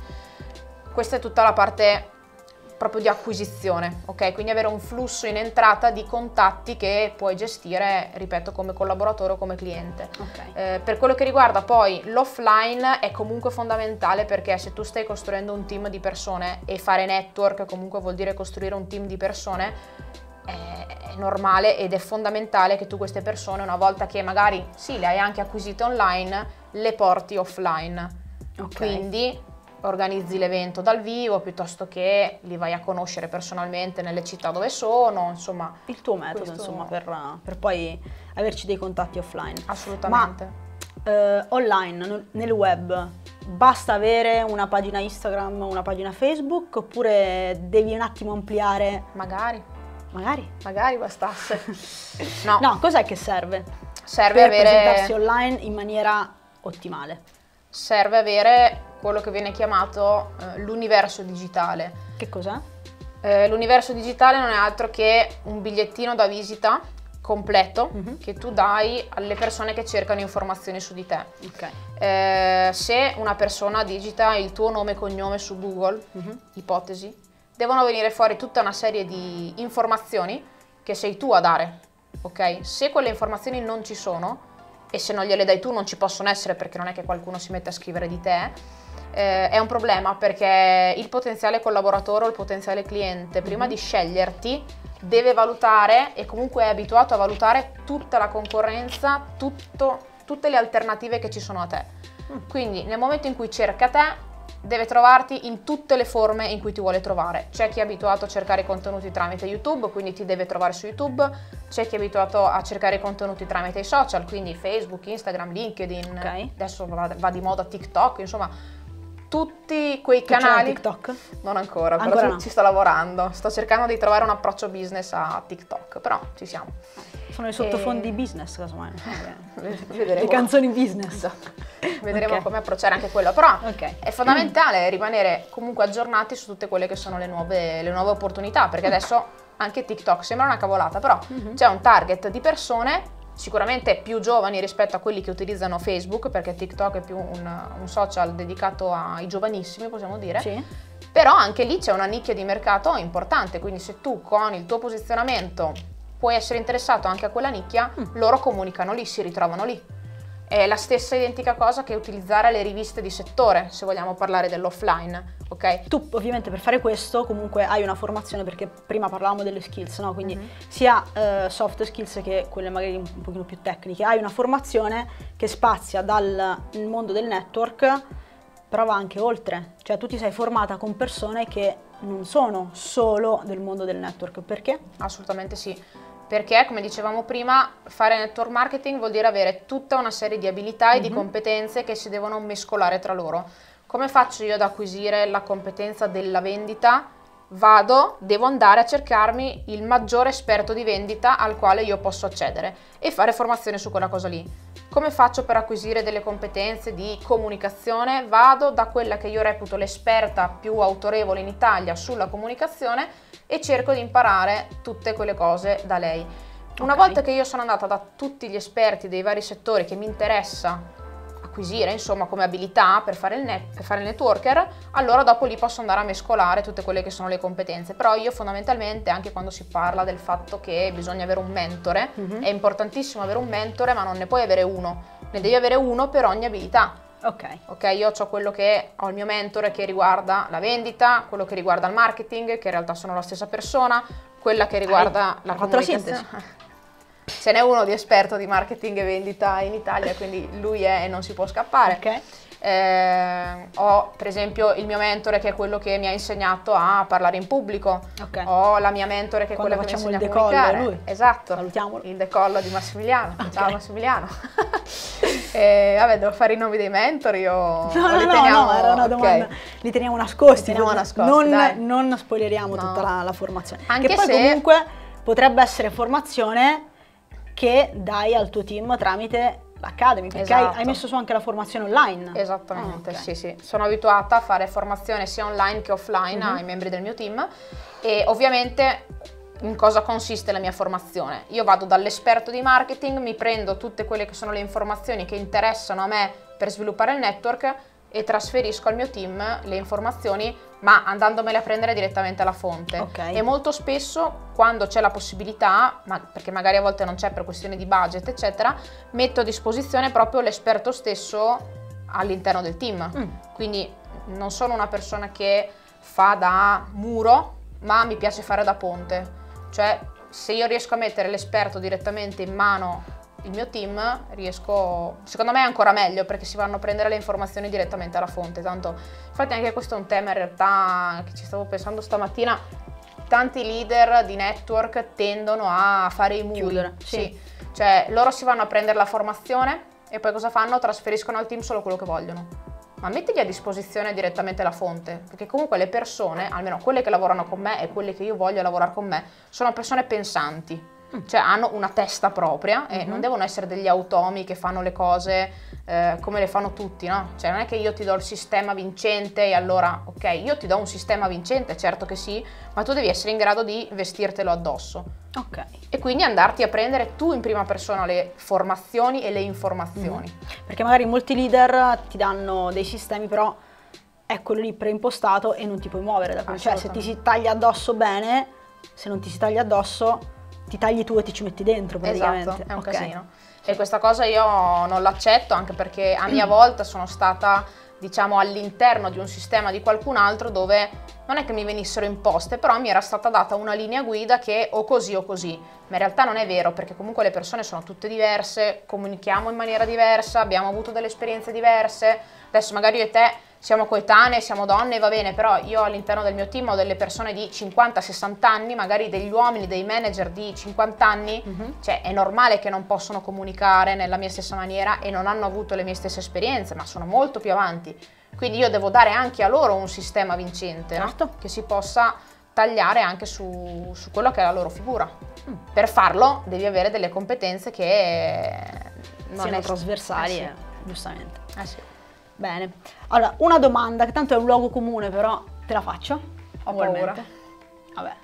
Questa è tutta la parte proprio di acquisizione, ok? Quindi avere un flusso in entrata di contatti che puoi gestire, ripeto, come collaboratore o come cliente. Ok. Eh, per quello che riguarda poi l'offline è comunque fondamentale perché se tu stai costruendo un team di persone e fare network comunque vuol dire costruire un team di persone, è, normale ed è fondamentale che tu queste persone una volta che magari sì le hai anche acquisite online, le porti offline. Ok. Quindi organizzi l'evento dal vivo piuttosto che li vai a conoscere personalmente nelle città dove sono, insomma, Il tuo metodo, insomma, per, per poi averci dei contatti offline. assolutamente. Eh, online, nel web, basta avere una pagina Instagram, una pagina Facebook oppure devi un attimo ampliare, Magari, magari? magari bastasse. No, No, cos'è che serve? serve per presentarsi avere, online in maniera ottimale. serve avere quello che viene chiamato eh, l'universo digitale. Che cos'è? Eh, l'universo digitale non è altro che un bigliettino da visita completo Mhm. che tu dai alle persone che cercano informazioni su di te. Ok. Eh, se una persona digita il tuo nome e cognome su Google, Mhm. ipotesi, devono venire fuori tutta una serie di informazioni che sei tu a dare, ok? Se quelle informazioni non ci sono e se non gliele dai tu non ci possono essere perché non è che qualcuno si mette a scrivere di te, eh, è un problema perché il potenziale collaboratore o il potenziale cliente, prima Mhm. di sceglierti, deve valutare e comunque è abituato a valutare tutta la concorrenza, tutto- tutte le alternative che ci sono a te. Mm. Quindi nel momento in cui cerca te, deve trovarti in tutte le forme in cui ti vuole trovare. C'è chi è abituato a cercare contenuti tramite YouTube, quindi ti deve trovare su YouTube. C'è chi è abituato a cercare contenuti tramite i social, quindi Facebook, Instagram, LinkedIn. Ok. Adesso va, va di moda TikTok, insomma, tutti quei Tu canali. TikTok? Non ancora, però Ancora ci, no. ci sto lavorando. Sto cercando di trovare un approccio business a TikTok, però ci siamo. Sono i sottofondi E- business, casomai. Vedremo. Le canzoni business. Esatto. Vedremo Ok. come approcciare anche quello, però Ok. è fondamentale rimanere comunque aggiornati su tutte quelle che sono le nuove, le nuove opportunità, perché adesso anche TikTok sembra una cavolata, però Mhm. c'è un target di persone sicuramente più giovani rispetto a quelli che utilizzano Facebook, perché TikTok è più un, un social dedicato ai giovanissimi, possiamo dire. Sì. Però anche lì c'è una nicchia di mercato importante, quindi se tu con il tuo posizionamento puoi essere interessato anche a quella nicchia, Mm. loro comunicano lì, si ritrovano lì. È la stessa identica cosa che utilizzare le riviste di settore, se vogliamo parlare dell'offline, ok? Tu ovviamente per fare questo comunque hai una formazione perché prima parlavamo delle skills, no? quindi Mhm. sia eh, soft skills che quelle magari un, un pochino più tecniche. Hai una formazione che spazia dal mondo del network però va anche oltre, cioè tu ti sei formata con persone che non sono solo del mondo del network, perché? Assolutamente sì. Perché, come dicevamo prima, fare network marketing vuol dire avere tutta una serie di abilità e di Mhm. competenze che si devono mescolare tra loro. Come faccio io ad acquisire la competenza della vendita? Vado, devo andare a cercarmi il maggiore esperto di vendita al quale io posso accedere e fare formazione su quella cosa lì. Come faccio per acquisire delle competenze di comunicazione? Vado da quella che io reputo l'esperta più autorevole in Italia sulla comunicazione e cerco di imparare tutte quelle cose da lei. Una volta che io sono andata da tutti gli esperti dei vari settori che mi interessa acquisire, insomma, come abilità per fare il, net- per fare il networker, allora dopo lì posso andare a mescolare tutte quelle che sono le competenze. Però io fondamentalmente, anche quando si parla del fatto che bisogna avere un mentore, Mhm. è importantissimo avere un mentore, ma non ne puoi avere uno, ne devi avere uno per ogni abilità. Ok, Ok, io ho quello che ho il mio mentore che riguarda la vendita, quello che riguarda il marketing, che in realtà sono la stessa persona, quella che riguarda la hai la comunicazione. Ce n'è uno di esperto di marketing e vendita in Italia, quindi lui è e non si può scappare. ok. Eh, ho per esempio il mio mentore che è quello che mi ha insegnato a parlare in pubblico. Ok. Ho la mia mentore che è Quando quella che mi facciamo insegna il a decollo, comunicare. è lui. Esatto. Salutiamolo. Il decollo di Massimiliano. Ok. Ciao Massimiliano. e, vabbè, devo fare i nomi dei mentori o, No, o no, li no, teniamo? no, era una domanda. Li teniamo nascosti. Li teniamo non- nascosti, non, dai. non spoileriamo No. tutta la, la formazione. Anche che poi se- comunque potrebbe essere formazione che dai al tuo team tramite l'Academy, perché hai, Esatto. hai messo su anche la formazione online. Esattamente, Ah, ok. sì, sì. Sono abituata a fare formazione sia online che offline Mhm. ai membri del mio team e ovviamente in cosa consiste la mia formazione? Io vado dall'esperto di marketing, mi prendo tutte quelle che sono le informazioni che interessano a me per sviluppare il network e trasferisco al mio team le informazioni, ma andandomele a prendere direttamente alla fonte. Ok. E molto spesso, quando c'è la possibilità, ma perché magari a volte non c'è per questione di budget, eccetera, metto a disposizione proprio l'esperto stesso all'interno del team. Mm. Quindi non sono una persona che fa da muro, ma mi piace fare da ponte. Cioè, se io riesco a mettere l'esperto direttamente in mano il mio team, riesco, secondo me è ancora meglio perché si vanno a prendere le informazioni direttamente alla fonte. Tanto, infatti anche questo è un tema in realtà che ci stavo pensando stamattina. Tanti leader di network tendono a fare i muri. Chiudere, sì. sì. Cioè, loro si vanno a prendere la formazione e poi cosa fanno? Trasferiscono al team solo quello che vogliono. Ma mettigli a disposizione direttamente la fonte, perché comunque le persone, almeno quelle che lavorano con me e quelle che io voglio lavorare con me, sono persone pensanti. Cioè hanno una testa propria e Mhm. non devono essere degli automi che fanno le cose eh, come le fanno tutti, no? Cioè non è che io ti do il sistema vincente e allora, ok, io ti do un sistema vincente, certo che sì, ma tu devi essere in grado di vestirtelo addosso Ok. e quindi andarti a prendere tu in prima persona le formazioni e le informazioni. Perché magari molti leader ti danno dei sistemi, però è quello lì preimpostato e non ti puoi muovere da quello. Cioè, se ti si taglia addosso bene, se non ti si taglia addosso, ti tagli tu e ti ci metti dentro praticamente. Esatto, è un Ok. casino. E questa cosa io non l'accetto anche perché a mia volta sono stata, diciamo, all'interno di un sistema di qualcun altro dove non è che mi venissero imposte, però mi era stata data una linea guida che o così o così. Ma in realtà non è vero perché comunque le persone sono tutte diverse, comunichiamo in maniera diversa, abbiamo avuto delle esperienze diverse. Adesso magari io e te siamo coetanee, siamo donne, va bene, però io all'interno del mio team ho delle persone di 50-60 anni, magari degli uomini, dei manager di 50 anni, Mhm. cioè è normale che non possono comunicare nella mia stessa maniera e non hanno avuto le mie stesse esperienze, ma sono molto più avanti. Quindi io devo dare anche a loro un sistema vincente, no? Certo. che si possa tagliare anche su, su quello che è la loro figura. Mm. Per farlo devi avere delle competenze che non Siano trasversali, Eh sì. eh, giustamente. Eh sì. Bene. Allora, una domanda, che tanto è un luogo comune, però te la faccio. Ho ugualmente. paura. Vabbè.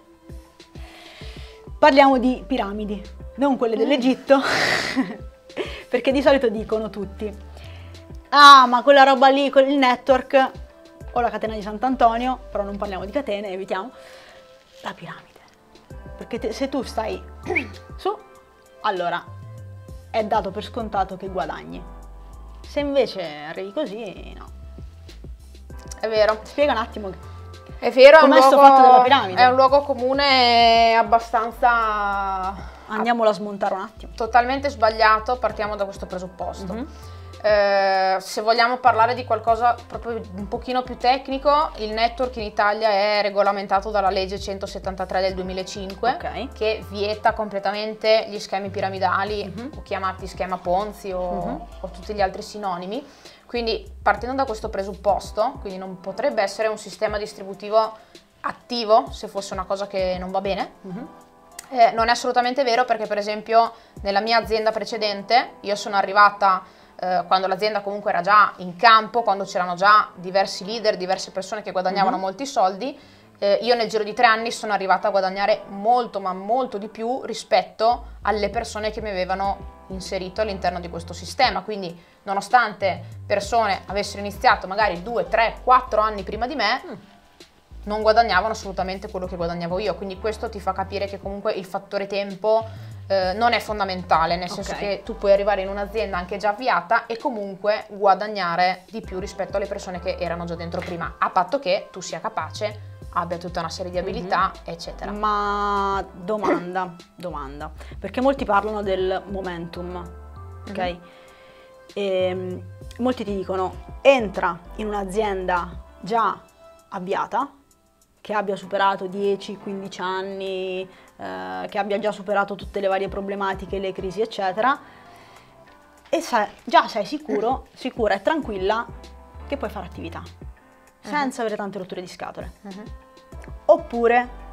Parliamo di piramidi, non quelle dell'Egitto, perché di solito dicono tutti, ah ma quella roba lì, quel- il network, o la catena di Sant'Antonio, però non parliamo di catene, evitiamo, la piramide. Perché te- se tu stai su, allora è dato per scontato che guadagni. Se invece arrivi così, no. È vero. Spiega un attimo. È vero, è un, luogo, è un luogo comune abbastanza Andiamolo a smontare un attimo. totalmente sbagliato, partiamo da questo presupposto. Mhm. Eh, se vogliamo parlare di qualcosa proprio un pochino più tecnico, il network in Italia è regolamentato dalla legge 173 del 2005 Ok. che vieta completamente gli schemi piramidali Mhm. o chiamati schema Ponzi o, Mhm. o tutti gli altri sinonimi. Quindi partendo da questo presupposto, quindi non potrebbe essere un sistema distributivo attivo se fosse una cosa che non va bene, Mhm. eh, non è assolutamente vero perché per esempio nella mia azienda precedente io sono arrivata eh, quando l'azienda comunque era già in campo, quando c'erano già diversi leader, diverse persone che guadagnavano Mhm. molti soldi, eh, io nel giro di tre anni sono arrivata a guadagnare molto ma molto di più rispetto alle persone che mi avevano inserito all'interno di questo sistema. Quindi nonostante persone avessero iniziato magari due, tre, quattro anni prima di me, Mm. non guadagnavano assolutamente quello che guadagnavo io, quindi questo ti fa capire che comunque il fattore tempo eh, non è fondamentale, nel senso Ok. che tu puoi arrivare in un'azienda anche già avviata e comunque guadagnare di più rispetto alle persone che erano già dentro prima, a patto che tu sia capace, abbia tutta una serie di abilità, eccetera. Ma domanda, domanda, perché molti parlano del momentum, ok? Mhm. E, molti ti dicono entra in un'azienda già avviata, che abbia superato 10-15 anni, eh, che abbia già superato tutte le varie problematiche, le crisi, eccetera, e sai- già sei sicuro, sicura e tranquilla che puoi fare attività, senza avere tante rotture di scatole. Mhm. Oppure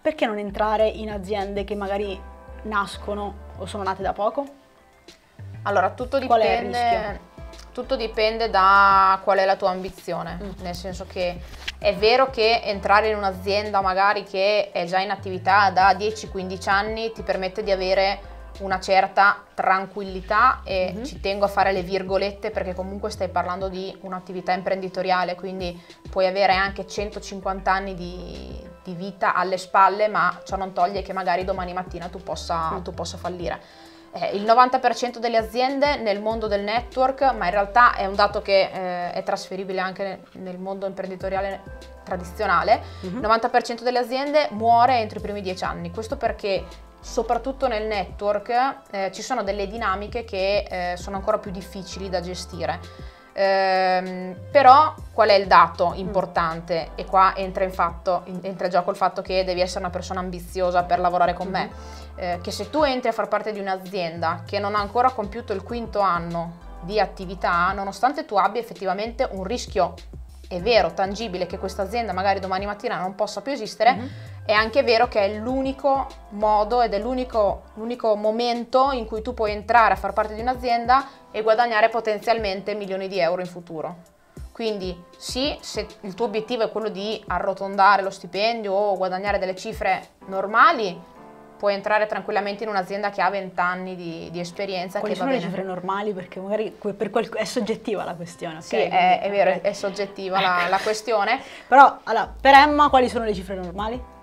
perché non entrare in aziende che magari nascono o sono nate da poco? Allora, tutto Qual è il dipende, tutto dipende da qual è la tua ambizione, Mm. nel senso che è vero che entrare in un'azienda magari che è già in attività da 10-15 anni ti permette di avere una certa tranquillità e Mhm. ci tengo a fare le virgolette perché comunque stai parlando di un'attività imprenditoriale, quindi puoi avere anche 150 anni di, di vita alle spalle, ma ciò non toglie che magari domani mattina tu possa, Mm. tu possa fallire. Eh, il 90% delle aziende nel mondo del network, ma in realtà è un dato che eh, è trasferibile anche nel mondo imprenditoriale tradizionale, il 90% delle aziende muore entro i primi 10 anni. Questo perché soprattutto nel network eh, ci sono delle dinamiche che eh, sono ancora più difficili da gestire. Ehm, però qual è il dato importante? E qua entra in, fatto, in- entra in gioco il fatto che devi essere una persona ambiziosa per lavorare con me. Eh, che se tu entri a far parte di un'azienda che non ha ancora compiuto il quinto anno di attività, nonostante tu abbia effettivamente un rischio, è vero, tangibile, che questa azienda magari domani mattina non possa più esistere, Mhm. è anche vero che è l'unico modo ed è l'unico, l'unico momento in cui tu puoi entrare a far parte di un'azienda e guadagnare potenzialmente milioni di euro in futuro. Quindi sì, se il tuo obiettivo è quello di arrotondare lo stipendio o guadagnare delle cifre normali, puoi entrare tranquillamente in un'azienda che ha 20 anni di, di esperienza. Quali che va sono le cifre normali? Perché magari per qual- è soggettiva la questione, ok? Sì, è, è vero, è soggettiva la, la questione. Però, allora, per Emma quali sono le cifre normali?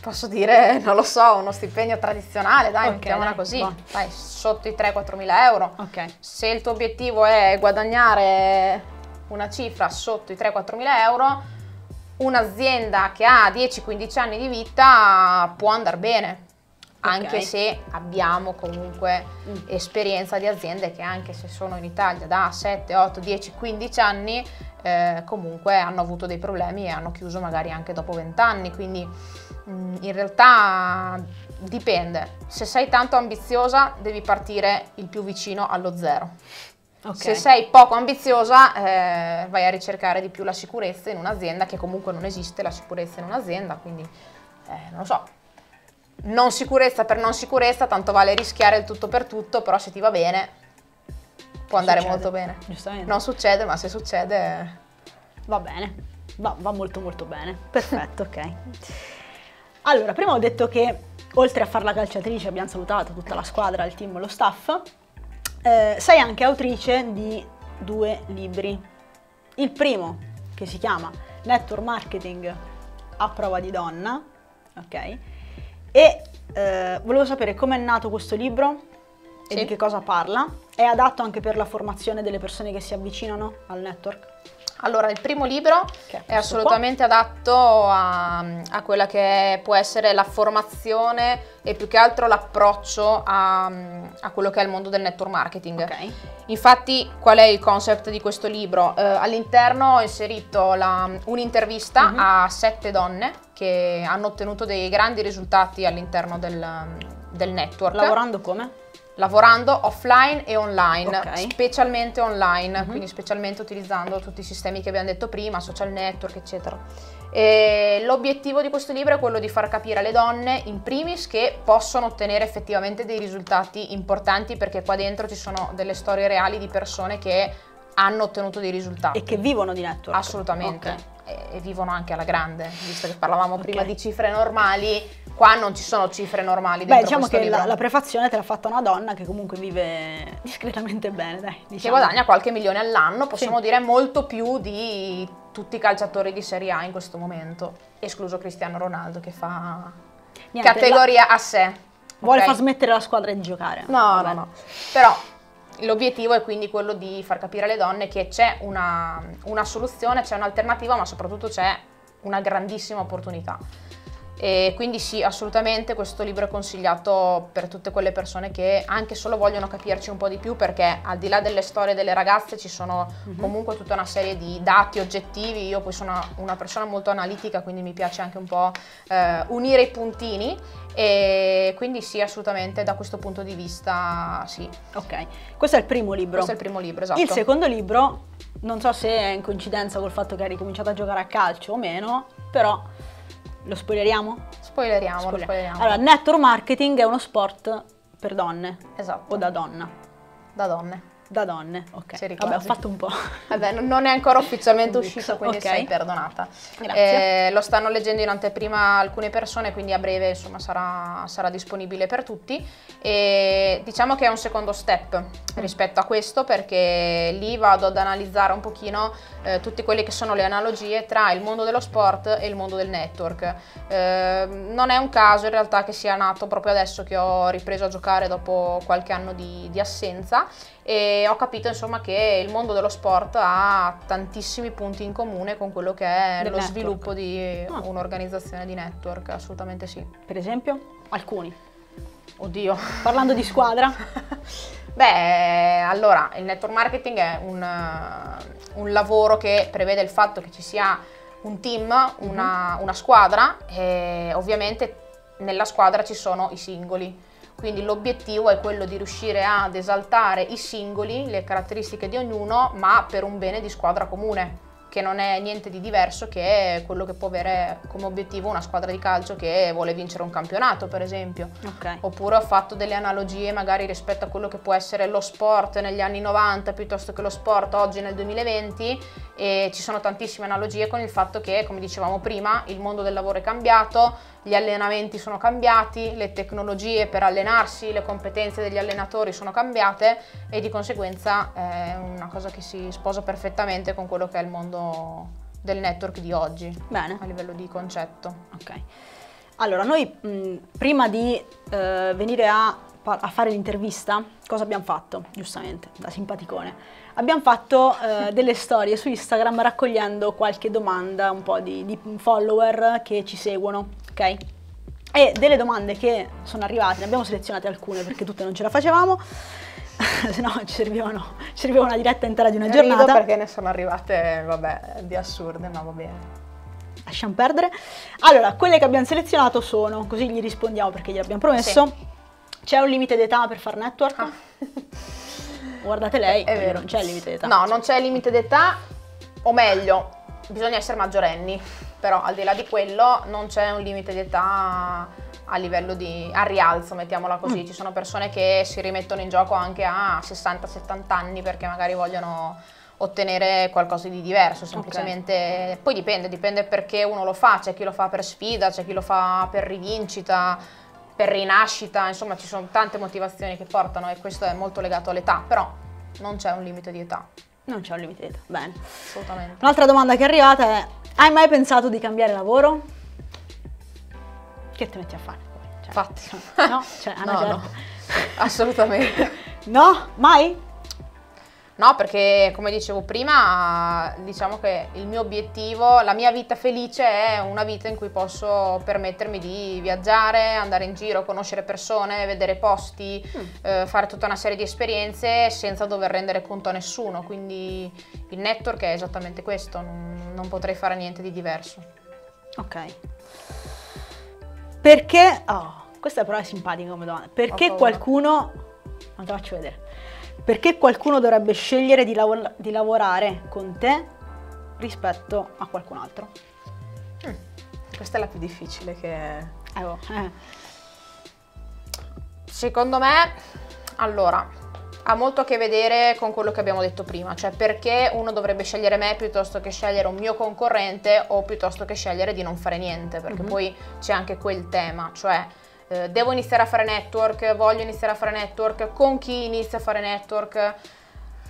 posso dire, non lo so, uno stipendio tradizionale, dai, Ok, mettiamola così, va. dai, sotto i 3-4 mila euro. Ok. Se il tuo obiettivo è guadagnare una cifra sotto i 3-4 mila euro, un'azienda che ha 10-15 anni di vita può andare bene. Anche Ok. se abbiamo comunque Mm. esperienza di aziende che anche se sono in Italia da 7, 8, 10, 15 anni, eh, comunque hanno avuto dei problemi e hanno chiuso magari anche dopo 20 anni. Quindi mm, in realtà dipende. Se sei tanto ambiziosa devi partire il più vicino allo zero. Ok. Se sei poco ambiziosa eh, vai a ricercare di più la sicurezza in un'azienda che comunque non esiste la sicurezza in un'azienda, quindi eh, non lo so. Non sicurezza per non sicurezza, tanto vale rischiare il tutto per tutto, però se ti va bene può andare Succede, molto bene. Giustamente. Non succede, ma se succede Va bene, va, va molto molto bene. Perfetto, ok. Allora, prima ho detto che oltre a fare la calciatrice abbiamo salutato tutta la squadra, il team, lo staff. Eh, sei anche autrice di due libri. Il primo, che si chiama Network Marketing a prova di donna, ok? E eh, volevo sapere com'è nato questo libro e Sì. di che cosa parla. È adatto anche per la formazione delle persone che si avvicinano al network? Allora, il primo libro è è assolutamente adatto a, a quella che può essere la formazione e più che altro l'approccio a, a quello che è il mondo del network marketing. Ok. Infatti, qual è il concept di questo libro? Eh, all'interno ho inserito un'intervista Mhm. a sette donne che hanno ottenuto dei grandi risultati all'interno del, del network Lavorando come? Lavorando offline e online, Ok. specialmente online, Mhm. quindi specialmente utilizzando tutti i sistemi che abbiamo detto prima, social network, eccetera. L'obiettivo di questo libro è quello di far capire alle donne, in primis, che possono ottenere effettivamente dei risultati importanti perché qua dentro ci sono delle storie reali di persone che hanno ottenuto dei risultati. E che vivono di network. Assolutamente. Ok. E, e vivono anche alla grande, visto che parlavamo prima Ok. di cifre normali, qua non ci sono cifre normali Beh, diciamo che la, la prefazione te l'ha fatta una donna che comunque vive discretamente bene, dai. che Diciamo. guadagna qualche milione all'anno, possiamo Sì. dire molto più di tutti i calciatori di Serie A in questo momento, escluso Cristiano Ronaldo che fa Niente, categoria a sé. la- vuole ok? far smettere la squadra di giocare. No, Va no, no. Però l'obiettivo è quindi quello di far capire alle donne che c'è una, una soluzione, c'è un'alternativa, ma soprattutto c'è una grandissima opportunità. E quindi sì, assolutamente questo libro è consigliato per tutte quelle persone che anche solo vogliono capirci un po' di più perché al di là delle storie delle ragazze ci sono Mhm. comunque tutta una serie di dati oggettivi, io poi sono una persona molto analitica quindi mi piace anche un po' eh, unire i puntini e quindi sì assolutamente da questo punto di vista sì, Ok, questo è il primo libro. questo è il primo libro esatto. Il secondo libro, non so se è in coincidenza col fatto che hai ricominciato a giocare a calcio o meno, però lo spoileriamo? Spoileriamolo, Spoiler- spoileriamolo. Allora, network marketing è uno sport per donne esatto, o da donna? da donne. Da donne, ok. Vabbè, ho fatto un po'. Vabbè, non- è ancora ufficialmente uscito, quindi ok. sei perdonata. Grazie. Eh, lo stanno leggendo in anteprima alcune persone, quindi a breve insomma sarà, sarà disponibile per tutti. E diciamo che è un secondo step rispetto a questo, perché lì vado ad analizzare un pochino eh, tutte quelle che sono le analogie tra il mondo dello sport e il mondo del network. Eh, non è un caso in realtà che sia nato proprio adesso che ho ripreso a giocare dopo qualche anno di, di assenza e ho capito insomma che il mondo dello sport ha tantissimi punti in comune con quello che è Del lo network. sviluppo di Ah. un'organizzazione di network, assolutamente sì. Per esempio, alcuni. Oddio. Parlando di squadra, Beh, allora, il network marketing è un, un lavoro che prevede il fatto che ci sia un team, una, una squadra e ovviamente nella squadra ci sono i singoli. Quindi l'obiettivo è quello di riuscire ad esaltare i singoli, le caratteristiche di ognuno, ma per un bene di squadra comune, che non è niente di diverso che quello che può avere come obiettivo una squadra di calcio che vuole vincere un campionato, per esempio. ok. Oppure ho fatto delle analogie magari rispetto a quello che può essere lo sport negli anni 90 piuttosto che lo sport oggi nel 2020 e ci sono tantissime analogie con il fatto che, come dicevamo prima, il mondo del lavoro è cambiato, gli allenamenti sono cambiati, le tecnologie per allenarsi, le competenze degli allenatori sono cambiate e di conseguenza è una cosa che si sposa perfettamente con quello che è il mondo del network di oggi Bene, a livello di concetto. ok. Allora, noi mh, prima di eh, venire a, a, fare l'intervista, cosa abbiamo fatto? Giustamente, da simpaticone. Abbiamo fatto eh, delle storie su Instagram raccogliendo qualche domanda, un po' di, di follower che ci seguono, ok? E delle domande che sono arrivate, ne abbiamo selezionate alcune perché tutte non ce la facevamo, se no ci, servivano, ci serviva una diretta intera di una Rido giornata. perché ne sono arrivate, vabbè, di assurde, ma va bene. Lasciamo perdere. Allora, quelle che abbiamo selezionato sono, così gli rispondiamo perché gliel'abbiamo promesso. Sì. C'è un limite d'età per far network? Ah. Guardate lei, È vero. non c'è limite d'età. No, non c'è limite d'età, o meglio, bisogna essere maggiorenni, però al di là di quello non c'è un limite d'età a livello di a rialzo, mettiamola così. Mm. Ci sono persone che si rimettono in gioco anche a 60-70 anni perché magari vogliono ottenere qualcosa di diverso, semplicemente. Poi dipende, dipende perché uno lo fa, c'è chi lo fa per sfida, c'è chi lo fa per rivincita, per rinascita, insomma ci sono tante motivazioni che portano e questo è molto legato all'età, però non c'è un limite di età, Non c'è un limite d'età. Bene. assolutamente. Un'altra domanda che è arrivata è: hai mai pensato di cambiare lavoro? Che ti metti a fare? Cioè, Infatti. No, cioè, No, no, assolutamente. No? Mai? No, perché come dicevo prima, diciamo che il mio obiettivo, la mia vita felice è una vita in cui posso permettermi di viaggiare, andare in giro, conoscere persone, vedere posti, eh, fare tutta una serie di esperienze senza dover rendere conto a nessuno. Quindi il network è esattamente questo, non, non potrei fare niente di diverso. Ok. Perché... Oh, questa però è simpatica come domanda. Perché qualcuno... Non te la faccio vedere. Perché qualcuno dovrebbe scegliere di, lavor- di lavorare con te rispetto a qualcun altro? Questa è la più difficile che... Eh, oh, eh. Secondo me, allora, ha molto a che vedere con quello che abbiamo detto prima, cioè perché uno dovrebbe scegliere me piuttosto che scegliere un mio concorrente o piuttosto che scegliere di non fare niente, perché Mhm. poi c'è anche quel tema, cioè eh, devo iniziare a fare network, voglio iniziare a fare network, con chi inizio a fare network?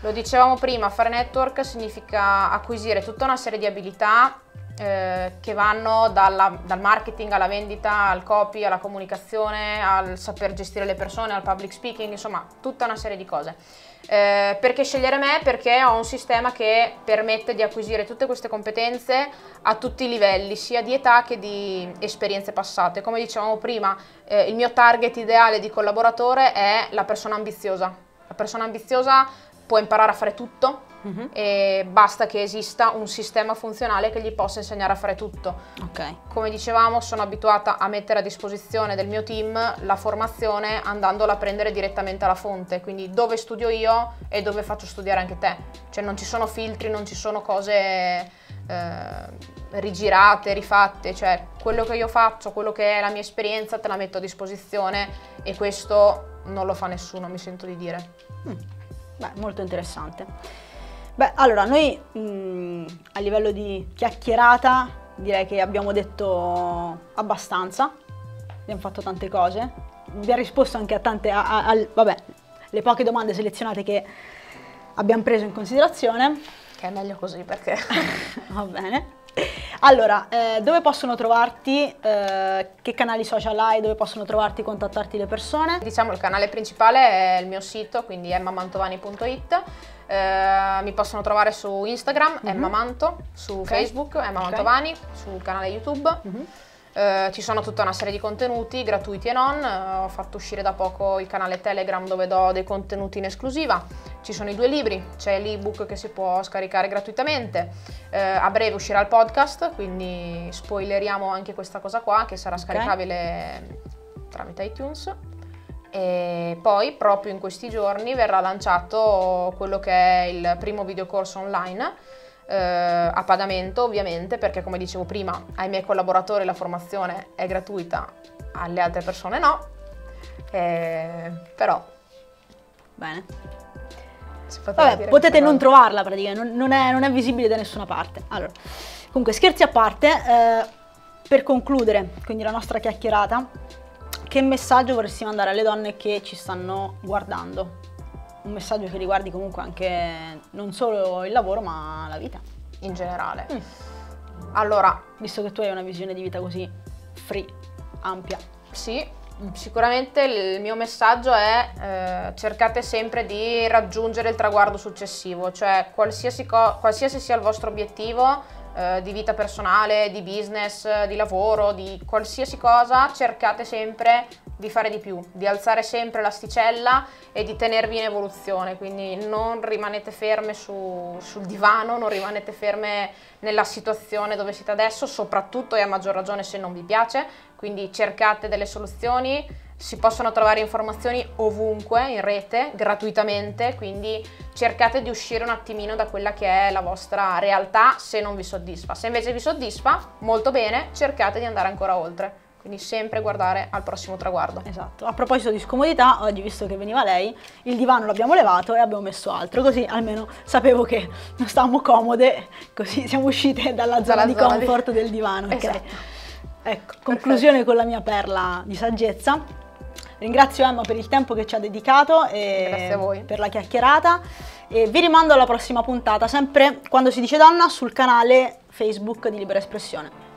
Lo dicevamo prima, fare network significa acquisire tutta una serie di abilità eh, che vanno dalla- dal marketing alla vendita, al copy, alla comunicazione, al saper gestire le persone, al public speaking, insomma tutta una serie di cose. Eh, perché scegliere me? Perché ho un sistema che permette di acquisire tutte queste competenze a tutti i livelli, sia di età che di esperienze passate. Come dicevamo prima, eh, il mio target ideale di collaboratore è la persona ambiziosa. La persona ambiziosa può imparare a fare tutto Mhm. e basta che esista un sistema funzionale che gli possa insegnare a fare tutto. Ok. Come dicevamo, sono abituata a mettere a disposizione del mio team la formazione andandola a prendere direttamente alla fonte, quindi dove studio io e dove faccio studiare anche te. Cioè non ci sono filtri, non ci sono cose eh, rigirate, rifatte, cioè quello che io faccio, quello che è la mia esperienza te la metto a disposizione e questo non lo fa nessuno, mi sento di dire. Beh, molto interessante. Beh, allora, noi mh, a livello di chiacchierata direi che abbiamo detto abbastanza, abbiamo fatto tante cose, abbiamo risposto anche a tante, a- a- al- vabbè, le poche domande selezionate che abbiamo preso in considerazione. Che è meglio così perché... Va bene. Allora, eh, dove possono trovarti? eh, che canali social hai? Dove possono trovarti, contattarti le persone? Diciamo il canale principale è il mio sito, quindi emmamantovani.it. Eh, mi possono trovare su Instagram, Emma Manto, su Mhm. Ok. Facebook, Emma Ok. Mantovani, sul canale YouTube. Mhm. Eh, ci sono tutta una serie di contenuti gratuiti e non. Eh, ho fatto uscire da poco il canale Telegram dove do dei contenuti in esclusiva. Ci sono i due libri, c'è l'ebook che si può scaricare gratuitamente. Eh, a breve uscirà il podcast, quindi spoileriamo anche questa cosa qua che sarà Ok. scaricabile tramite iTunes. E poi proprio in questi giorni verrà lanciato quello che è il primo videocorso online eh, a pagamento ovviamente perché come dicevo prima ai miei collaboratori la formazione è gratuita, alle altre persone no, Eh, però Bene. Vabbè, potete non trovarla praticamente, non, non è, non è visibile da nessuna parte. Allora, comunque, scherzi a parte, eh, per concludere, quindi la nostra chiacchierata, che messaggio vorresti mandare alle donne che ci stanno guardando? Un messaggio che riguardi comunque anche non solo il lavoro, ma la vita. in generale. Mm. Allora, Visto che tu hai una visione di vita così free. ampia. Sì, sicuramente il mio messaggio è eh, cercate sempre di raggiungere il traguardo successivo, cioè qualsiasi, qualsiasi sia il vostro obiettivo eh, di vita personale, di business, di lavoro, di qualsiasi cosa, cercate sempre di fare di più, di alzare sempre l'asticella e di tenervi in evoluzione, quindi non rimanete ferme su, sul divano, non rimanete ferme nella situazione dove siete adesso, soprattutto e a maggior ragione se non vi piace, quindi cercate delle soluzioni, si possono trovare informazioni ovunque in rete, gratuitamente, quindi cercate di uscire un attimino da quella che è la vostra realtà se non vi soddisfa. Se invece vi soddisfa, molto bene, cercate di andare ancora oltre. Quindi sempre guardare al prossimo traguardo. Esatto. A proposito di scomodità, oggi visto che veniva lei, il divano l'abbiamo levato e abbiamo messo altro, così almeno sapevo che non stavamo comode, così siamo uscite dalla zona dalla di zona comfort di... del divano. Esatto. Okay. Ecco, conclusione Perfetto. con la mia perla di saggezza. Ringrazio Emma per il tempo che ci ha dedicato e per la chiacchierata e vi rimando alla prossima puntata, sempre quando si dice donna sul canale Facebook di Libera Espressione.